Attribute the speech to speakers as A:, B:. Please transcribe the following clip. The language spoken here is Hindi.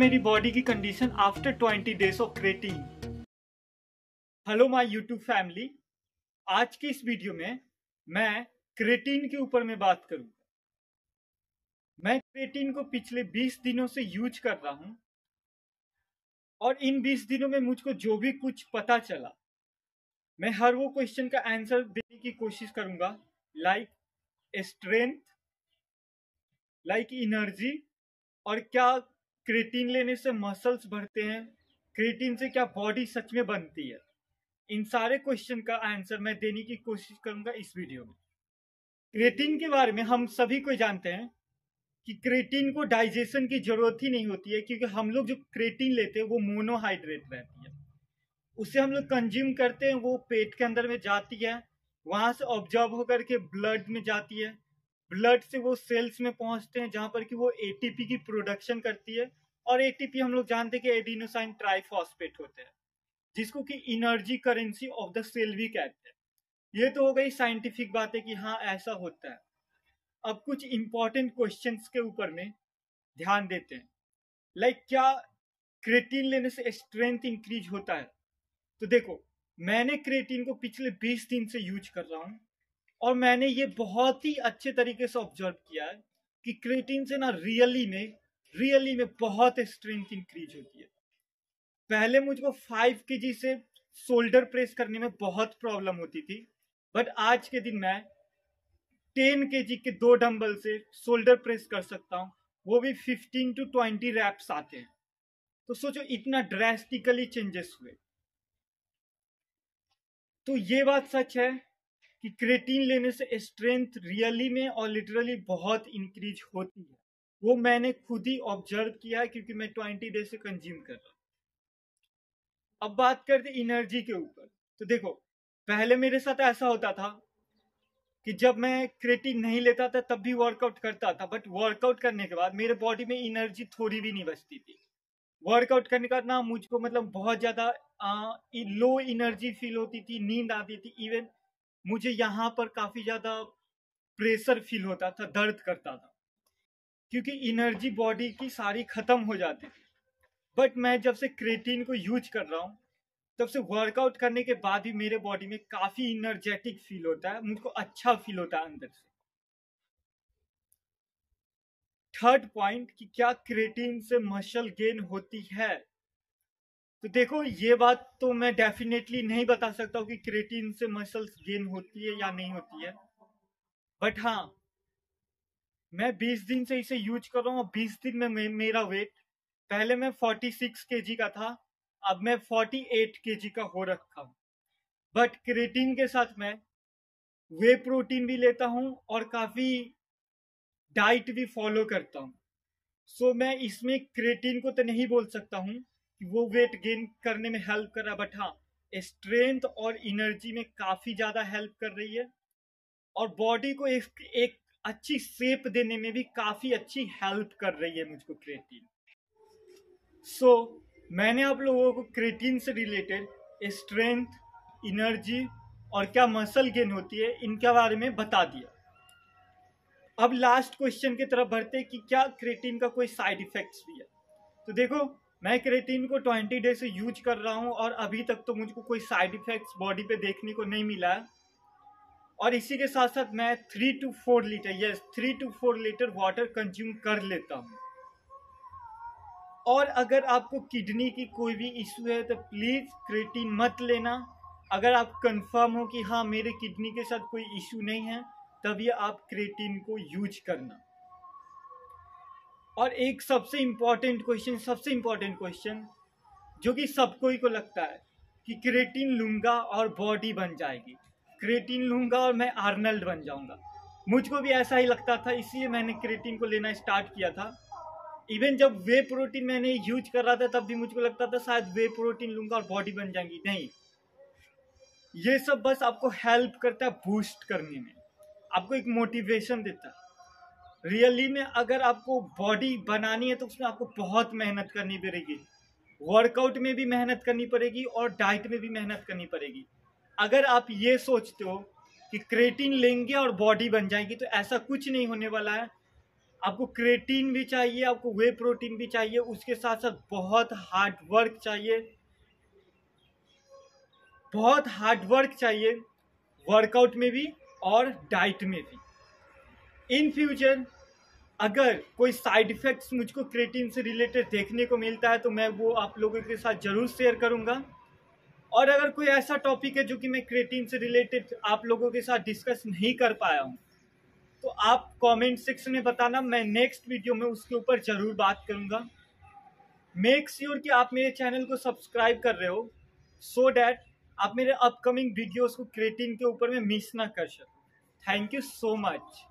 A: मेरी बॉडी की condition after twenty days of creatine hello my YouTube family आज की इस वीडियो में मैं क्रेटीन के ऊपर में बात करूँगा। मैं क्रेटीन को पिछले 20 दिनों से यूज़ कर रहा हूँ। और इन 20 दिनों में मुझको जो भी कुछ पता चला, मैं हर वो क्वेश्चन का आंसर देने की कोशिश करूँगा। लाइक स्ट्रेंथ लाइक एनर्जी और क्या क्रेटीन लेने से मसल्स बढ़ते हैं। क्रेटीन से क्या बॉडी सच में बनती है? इन सारे क्वेश्चन का आंसर मैं देने की कोशिश करूँगा इस वीडियो में। क्रेटीन के बारे में हम सभी को जानते हैं कि क्रेटीन को डाइजेशन की ज़रूरत ही नहीं होती है, क्योंकि हम लोग जो क्रेटीन लेते हैं वो मोनोहाइड्रेट रहती है। उसे हम लोग कंज्यूम करते हैं, वो पेट के अंदर में जाती है, वहाँ से ऑब्ज़र्व होकर के ब्लड में जाती है। ब्लड से वो सेल्स में पहुँचते हैं, जहाँ पर कि वो एटीपी की प्रोडक्शन करती है। और एटीपी हम लोग जानते हैं कि एडिनोसाइन ट्राइफॉस्फेट होते हैं जिसको कि energy currency of the cell भी कहते हैं। ये तो हो गई साइंटिफिक बात है कि हाँ ऐसा होता है। अब कुछ इंपॉर्टेंट क्वेश्चन के ऊपर में ध्यान देते हैं। लाइक like, क्या क्रेटीन लेने से स्ट्रेंथ इंक्रीज होता है? तो देखो मैंने क्रेटीन को पिछले 20 दिन से यूज़ कर रहा हूँ और मैंने ये बहुत ही अच्छे तरीके से ऑब्ज़र्व किया है कि क्रेटीन से ना रियली में रियली में बहुत स्ट्रेंथ इंक्रीज होती है। पहले मुझको फाइव के जी से शोल्डर प्रेस करने में बहुत प्रॉब्लम होती थी बट आज के दिन मैं टेन के जी के दो डंबल से शोल्डर प्रेस कर सकता हूँ, वो भी फिफ्टीन टू ट्वेंटी रैप्स आते हैं। तो सोचो, इतना ड्रेस्टिकली चेंजेस हुए। तो ये बात सच है कि क्रेटीन लेने से स्ट्रेंथ रियली में और लिटरली बहुत इंक्रीज होती है। वो मैंने खुद ही ऑब्ज़र्व किया है क्योंकि मैं ट्वेंटी डेज़ से कंज्यूम कर रहा हूँ। अब बात करते एनर्जी के ऊपर। तो देखो, पहले मेरे साथ ऐसा होता था कि जब मैं क्रेटिन नहीं लेता था, तब भी वर्कआउट करता था। बट वर्कआउट करने के बाद मेरे बॉडी में एनर्जी थोड़ी भी नहीं बचती थी। वर्कआउट करने का ना मुझको मतलब बहुत ज़्यादा लो एनर्जी फील होती थी, नींद आती थी। इवन मुझे यहाँ पर काफ़ी ज़्यादा प्रेशर फील होता था, दर्द करता था। क्योंकि एनर्जी बॉडी की सारी ख़त्म हो जाती थी। बट मैं जब से क्रेटीन को यूज़ कर रहा हूँ, तब से वर्कआउट करने के बाद भी मेरे बॉडी में काफ़ी इनर्जेटिक फील होता है, मुझको अच्छा फील होता है अंदर से। थर्ड पॉइंट कि क्या क्रेटीन से मसल गेन होती है? तो देखो, ये बात तो मैं डेफिनेटली नहीं बता सकता हूँ कि क्रेटीन से मसल्स गेन होती है या नहीं होती है। बट हाँ मैं 20 दिन से इसे यूज़ कर रहा हूँ 20 दिन में मेरा वेट पहले मैं 46 केजी का था अब मैं 48 केजी का हो रखा हूँ। बट क्रेटीन के साथ मैं वे प्रोटीन भी लेता हूँ और काफ़ी डाइट भी फॉलो करता हूँ। सो so, मैं इसमें क्रेटीन को तो नहीं बोल सकता हूँ कि वो वेट गेन करने में हेल्प कर रहा बट हाँ स्ट्रेंथ और एनर्जी में काफ़ी ज़्यादा हेल्प कर रही है। और बॉडी को एक, एक अच्छी शेप देने में भी काफ़ी अच्छी हेल्प कर रही है मुझको क्रेटीन सो so, मैंने आप लोगों को क्रेटीन से रिलेटेड स्ट्रेंथ एनर्जी और क्या मसल गेन होती है इनके बारे में बता दिया। अब लास्ट क्वेश्चन की तरफ़ बढ़ते कि क्या क्रेटीन का कोई साइड इफेक्ट्स भी है। तो देखो मैं क्रेटीन को 20 डे से यूज़ कर रहा हूँ और अभी तक तो मुझको कोई साइड इफेक्ट्स बॉडी पे देखने को नहीं मिला है। और इसी के साथ साथ मैं three to four litre yes three to four litre water consume कर लेता हूँ। और अगर आपको किडनी की कोई भी इशू है तो प्लीज़ क्रेटीन मत लेना। अगर आप कंफर्म हो कि हाँ मेरे किडनी के साथ कोई इशू नहीं है तभी आप क्रेटीन को यूज़ करना। और एक सबसे इंपॉर्टेंट क्वेश्चन सबसे इंपॉर्टेंट क्वेश्चन जो कि सबको ही को लगता है कि क्रेटिन लूँगा और बॉडी बन जाएगी। क्रेटिन लूँगा और मैं आर्नल्ड बन जाऊँगा। मुझको भी ऐसा ही लगता था, इसलिए मैंने क्रेटिन को लेना स्टार्ट किया था। इवन जब वे प्रोटीन मैंने यूज़ कर रहा था, तब भी मुझको लगता था शायद वे प्रोटीन लूँगा और बॉडी बन जाएँगी। नहीं। ये सब बस आपको हेल्प करता है बूस्ट करने में। आपको एक मोटिवेशन देता है। रियली में अगर आपको बॉडी बनानी है तो उसमें आपको बहुत मेहनत करनी पड़ेगी। वर्कआउट में भी मेहनत करनी पड़ेगी और डाइट में भी मेहनत करनी पड़ेगी। अगर आप ये सोचते हो कि क्रेटिन लेंगे और बॉडी बन जाएगी तो ऐसा कुछ नहीं होने वाला है। आपको क्रेटीन भी चाहिए, आपको वे प्रोटीन भी चाहिए, उसके साथ साथ बहुत हार्ड वर्क चाहिए। बहुत हार्ड वर्क चाहिए वर्कआउट में भी और डाइट में भी। इन फ्यूचर अगर कोई साइड इफेक्ट्स मुझको क्रेटीन से रिलेटेड देखने को मिलता है तो मैं वो आप लोगों के साथ ज़रूर शेयर करूँगा। और अगर कोई ऐसा टॉपिक है जो कि मैं क्रिएटिन से रिलेटेड आप लोगों के साथ डिस्कस नहीं कर पाया हूँ तो आप कमेंट सेक्शन में बताना, मैं नेक्स्ट वीडियो में उसके ऊपर ज़रूर बात करूँगा। मेक श्योर कि आप मेरे चैनल को सब्सक्राइब कर रहे हो सो so डैट आप मेरे अपकमिंग वीडियोस को क्रिएटिन के ऊपर में मिस ना कर सको। Thank you so much